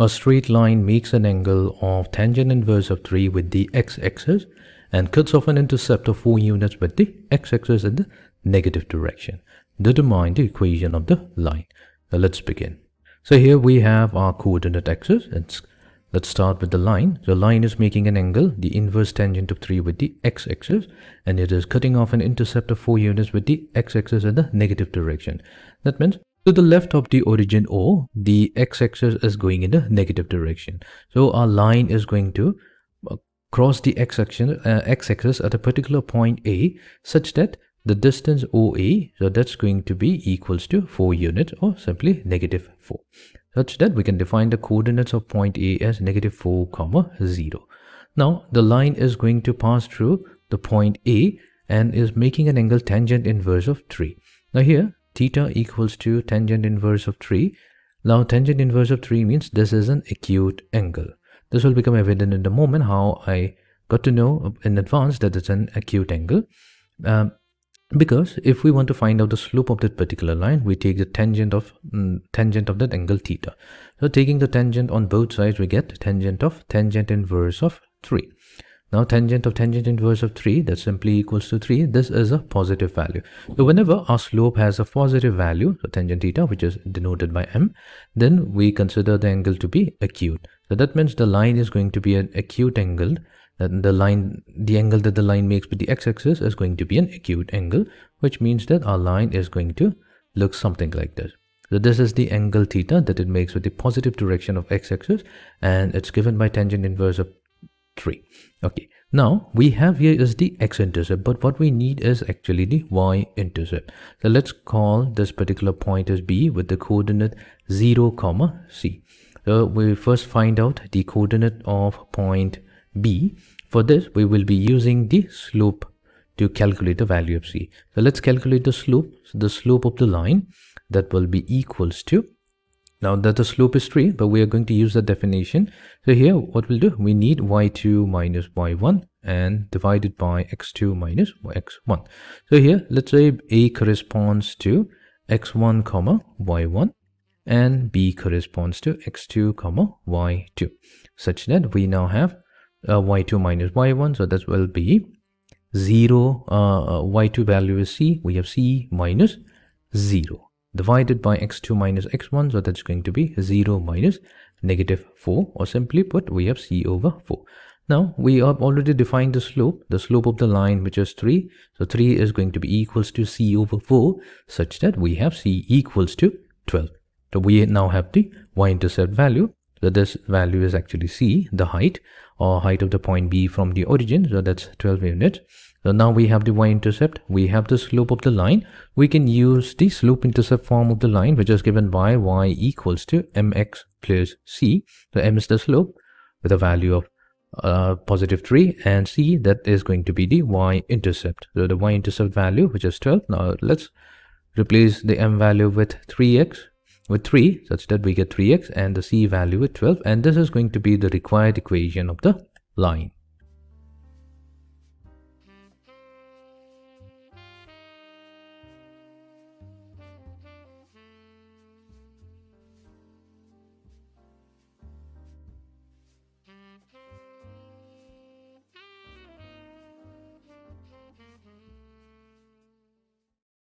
A straight line makes an angle of tangent inverse of 3 with the x-axis and cuts off an intercept of 4 units with the x-axis in the negative direction. Determine the equation of the line. Now let's begin. So here we have our coordinate axis. Let's, let's start with the line. The line is making an angle, the inverse tangent of 3 with the x-axis and it is cutting off an intercept of 4 units with the x-axis in the negative direction. That means to the left of the origin O, the x-axis is going in the negative direction. So our line is going to uh, cross the x-axis uh, x-axis at a particular point A such that the distance OA, so that's going to be equals to 4 units or simply negative 4, such that we can define the coordinates of point A as negative 4 comma 0. Now the line is going to pass through the point A and is making an angle tangent inverse of 3. Now here theta equals to tangent inverse of 3. Now tangent inverse of 3 means this is an acute angle. This will become evident in the moment how I got to know in advance that it's an acute angle. Um, because if we want to find out the slope of that particular line, we take the tangent of mm, tangent of that angle theta. So taking the tangent on both sides, we get tangent of tangent inverse of 3. Now tangent of tangent inverse of 3 that simply equals to 3 this is a positive value. So whenever our slope has a positive value so tangent theta which is denoted by m then we consider the angle to be acute. So that means the line is going to be an acute angle the line the angle that the line makes with the x-axis is going to be an acute angle which means that our line is going to look something like this. So this is the angle theta that it makes with the positive direction of x-axis and it's given by tangent inverse of 3 okay. Now we have here is the x-intercept but what we need is actually the y-intercept. So let's call this particular point as b with the coordinate 0 comma c. So we first find out the coordinate of point b. For this we will be using the slope to calculate the value of c. So let's calculate the slope so the slope of the line that will be equals to now that the slope is 3, but we are going to use the definition. So here, what we'll do, we need y2 minus y1 and divided by x2 minus x1. So here, let's say a corresponds to x1 comma y1 and b corresponds to x2 comma y2 such that we now have uh, y2 minus y1 so that will be 0 uh, uh y2 value is c we have c minus 0 divided by x2 minus x1 so that's going to be 0 minus negative 4 or simply put we have c over 4 now we have already defined the slope the slope of the line which is 3 so 3 is going to be equals to c over 4 such that we have c equals to 12 so we now have the y-intercept value. So this value is actually c the height or height of the point b from the origin. So that's 12 units so now we have the y-intercept, we have the slope of the line. We can use the slope-intercept form of the line which is given by y equals to mx plus c. So m is the slope with a value of uh, positive 3 and c that is going to be the y-intercept. So the y-intercept value which is 12. Now let's replace the m value with 3x with 3 such that we get 3x and the c value with 12 and this is going to be the required equation of the line.